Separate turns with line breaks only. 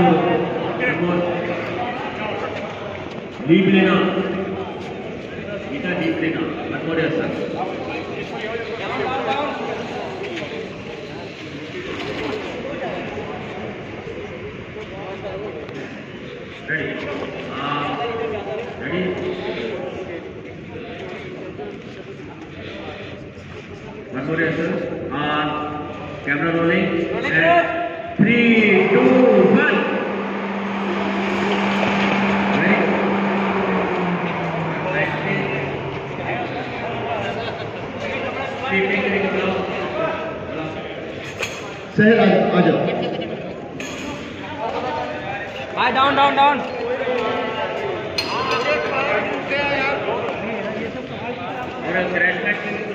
हो. Deep लेना. गीता ऐसा. Ready? Masoria sir, on camera rolling. And three, two, one.
आ आ जाओ
Hi, down, down, down.
थोड़ा क्रैश